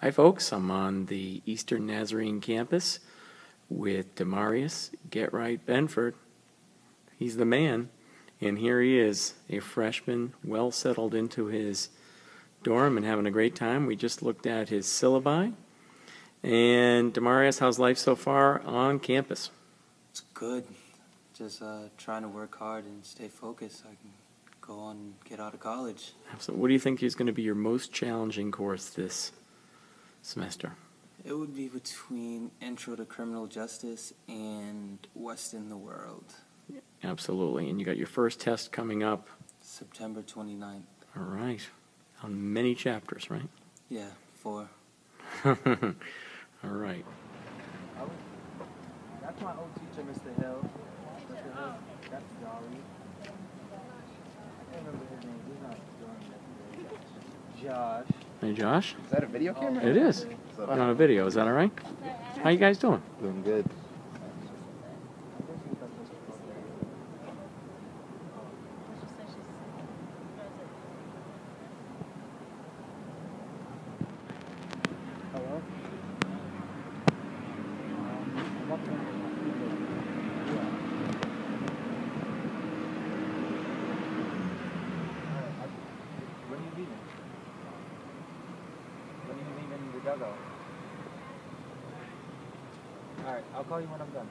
Hi, folks. I'm on the Eastern Nazarene campus with Duamarius Get Right Benford. He's the man, and here he is, a freshman, well settled into his dorm and having a great time. We just looked at his syllabi. And Duamarius, how's life so far on campus? It's good. Just uh, trying to work hard and stay focused. so I can go on and get out of college. So, what do you think is going to be your most challenging course this semester? It would be between Intro to Criminal Justice and West in the World. Absolutely. And you got your first test coming up. September 29th. All right. On many chapters, right? Yeah, four. All right. That's my old teacher, Mr. Hill. Mr. Hill, that's Dari. I can't remember his name. He's not doing that. Josh. Hey, Josh. Is that a video camera? It is. Not a video. Is that all right? How you guys doing? Doing good. Hello? When are you leaving? When are you leaving the dugout? Alright, I'll call you when I'm done.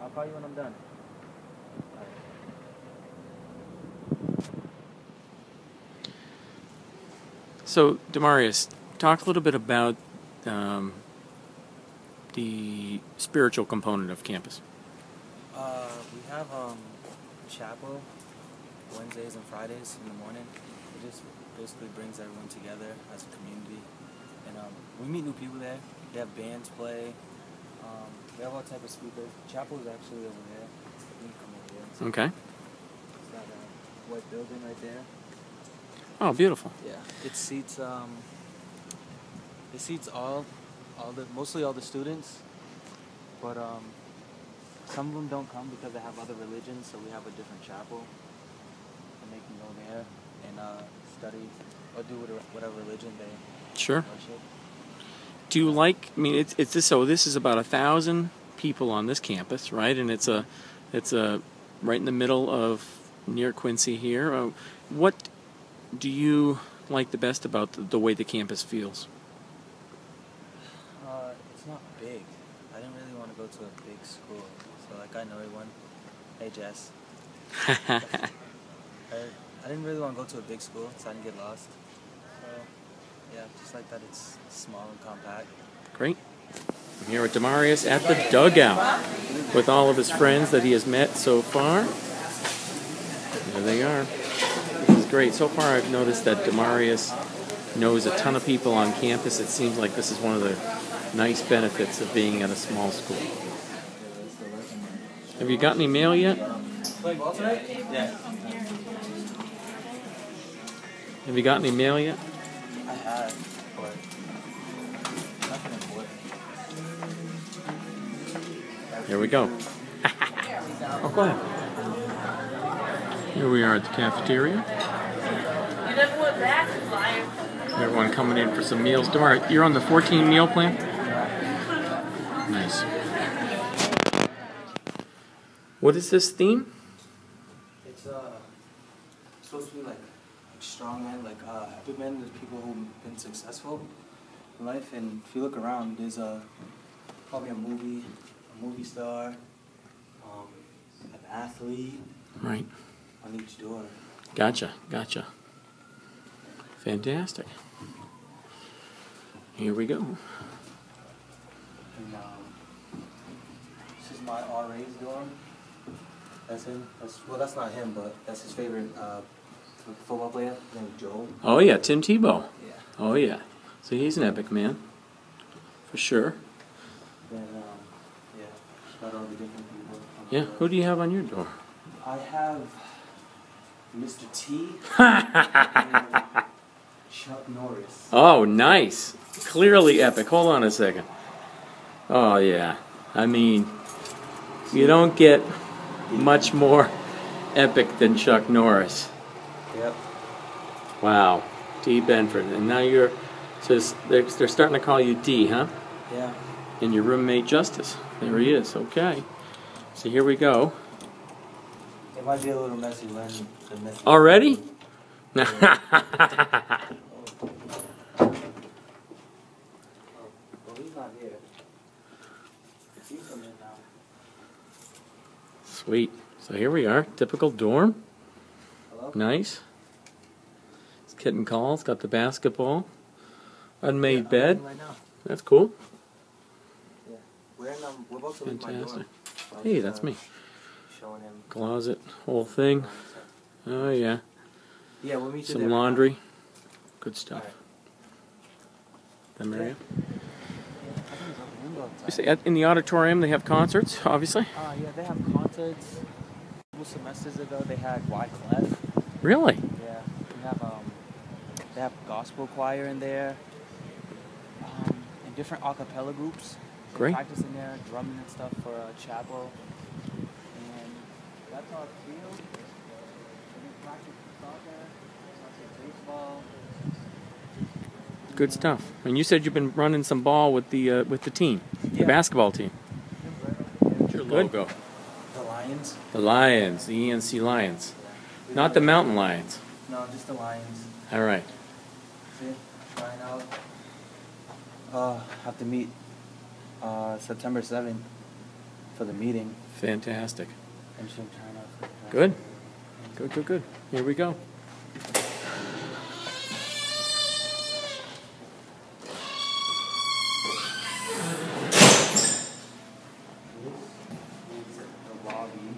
I'll call you when I'm done. Alright. So, Duamarius, talk a little bit about um, the spiritual component of campus. Uh, we have um, chapel Wednesdays and Fridays in the morning. It just basically brings everyone together as a community. And um, we meet new people there. They have bands play. Um, we have all type of speakers. Chapel is actually over there. You can come over here. and see. Okay. It's that uh, white building right there. Oh, beautiful. Yeah, it seats um, it seats all, all the mostly all the students, but um, some of them don't come because they have other religions. So we have a different chapel, and they can go there and uh, study or do whatever, whatever religion they Sure. Do you like? I mean, it's it's this. So this is about a thousand people on this campus, right? And it's a, it's a, right in the middle of near Quincy here. Uh, what do you like the best about the, the way the campus feels? Uh, it's not big. I didn't really want to go to a big school, so like I know everyone. Hey Jess. I, I didn't really want to go to a big school, so I didn't get lost. So, yeah, just like that, it's small and compact. Great. I'm here with Duamarius at the dugout with all of his friends that he has met so far. There they are. This is great. So far, I've noticed that Duamarius knows a ton of people on campus. It seems like this is one of the nice benefits of being at a small school. Have you got any mail yet? Playing ball tonight? Yeah. Have you got any mail yet? Here we go. oh, go ahead. Here we are at the cafeteria. Everyone coming in for some meals. Demar, you're on the 14 meal plan? Nice. What is this theme? It's uh supposed to be like like strong men, like uh good men, there's people who've been successful in life and if you look around there's a probably a movie, a movie star, um, an athlete Right. on each door. Gotcha. Gotcha. Fantastic. Here we go. And um, this is my RA's dorm. That's him. That's well that's not him, but that's his favorite uh, f- football player named Joel. Oh, yeah, Tim Tebow. Yeah. Oh, yeah. So he's an epic man. For sure. Then um, got all the different people. Yeah. Who do you have on your door? I have Mr. T Chuck Norris. Oh, nice. Clearly epic. Hold on a second. Oh, yeah. I mean, you don't get much more epic than Chuck Norris. Yep. Wow. D. Benford. And now you're Just they're, they're starting to call you D, huh? Yeah. And your roommate Justice. There he is. Okay. So here we go. It might be a little messy when the messy. Already? Well, he's not here. He's coming in now. Sweet. So here we are. Typical dorm. Hello? Nice. It's kitten calls. Got the basketball. Unmade Yeah, bed. Right now. That's cool. We're in um. We're about to leave my Fantastic. So Hey, that's uh, me. Showing him. Closet. Whole thing. Oh yeah. Yeah, we'll meet Some laundry. Good stuff. Alright. Then Maria. I think there's a window You say in the auditorium they have concerts, obviously. Uh, yeah, they have concerts. A couple semesters ago, they had Wyclef. Really? Yeah, we have um, they have gospel choir in there, um, and different a cappella groups. They Great. Practice in there, drumming and stuff for uh, chapel, and that's our field. We practice soccer, practice baseball. Good stuff. And you said you've been running some ball with the uh, with the team, the basketball team. What's your Good. logo? The Lions. The Lions, the ENC Lions, not the Mountain Lions. No, just the Lions. All right. See, trying out. Uh, have to meet uh, September 7th for the meeting. Fantastic. And she'll trying out Good. Good. Good. Good. Here we go. This is the lobby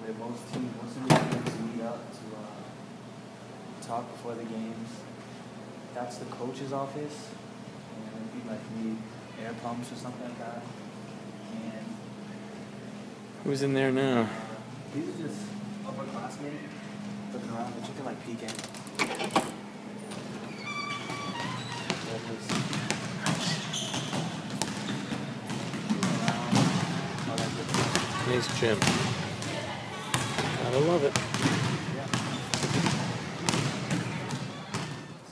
where most teams, most of the teams meet up to uh, talk before the games. That's the coach's office. And if you like need air pumps or something like that. And Who's in there now? these are just upperclassmen looking around, but you can like peek in. They're just around, all that good stuff. Nice gym. Gotta love it.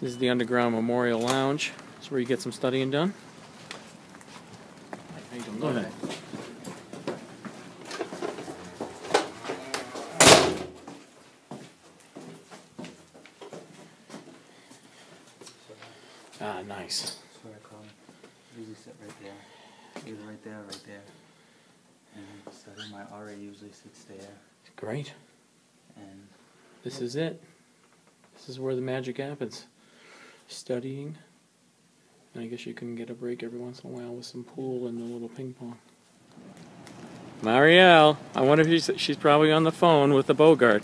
This is the Underground Memorial Lounge. It's where you get some studying done. Go ahead. Ah, nice. That's where I call it. Usually sit right there. Either right there or right there. And so then my RA usually sits there. Great. And This is it. This is where the magic happens. Studying. And I guess you can get a break every once in a while with some pool and a little ping pong. Mariel, I wonder if she's, she's probably on the phone with the Bogart.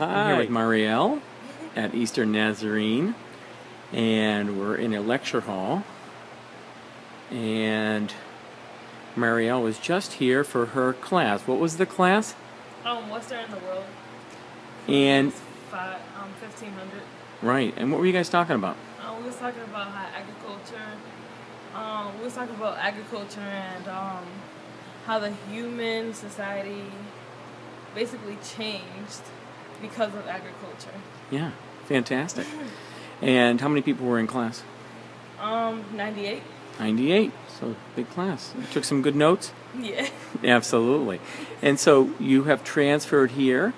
Hi. I'm here with Mariel at Eastern Nazarene, and we're in a lecture hall. And Mariel was just here for her class. What was the class? Um, what's there in the world? And, Five, um, fifteen hundred. right, and what were you guys talking about? Um, we was talking about how agriculture. Um, we was talking about agriculture and um, how the human society basically changed because of agriculture. Yeah, fantastic. And how many people were in class? Um, ninety eight. 98. So, big class. You took some good notes? Yeah. Absolutely. And so, you have transferred here.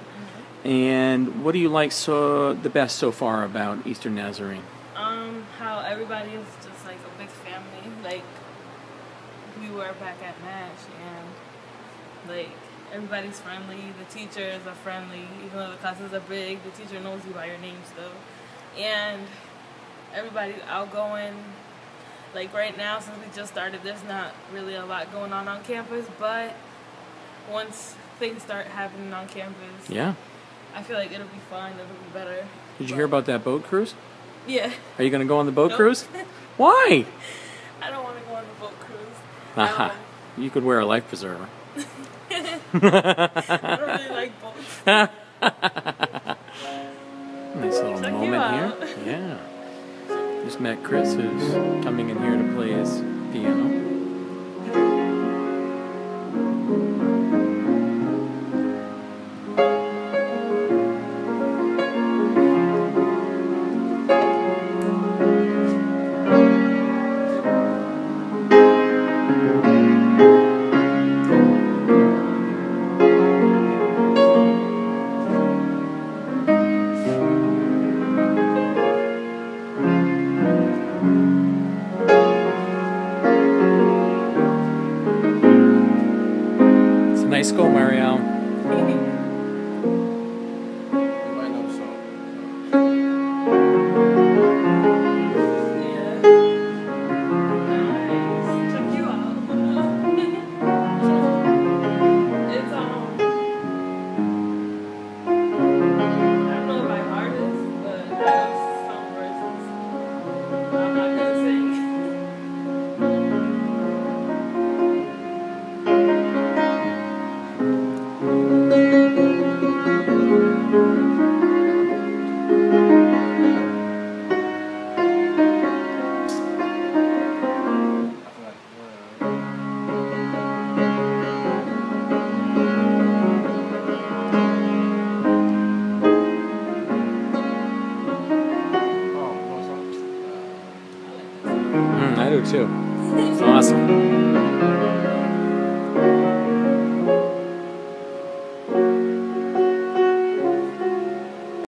And what do you like so the best so far about Eastern Nazarene? Um, how everybody is just like a big family. Like we were back at Nash, and like everybody's friendly. The teachers are friendly, even though the classes are big. The teacher knows you by your name still, and everybody's outgoing. Like right now, since we just started, there's not really a lot going on on campus, but once things start happening on campus, Yeah. I feel like it'll be fun. It'll be better. Did you hear about that boat cruise? Yeah. Are you going to go on the boat Nope. cruise? Why? I don't want to go on the boat cruise. Aha. Um, You could wear a life preserver. I don't really like boats. Nice little Check moment here. Yeah. Just met Chris, who's coming in here to play his piano. Nice go, Mario.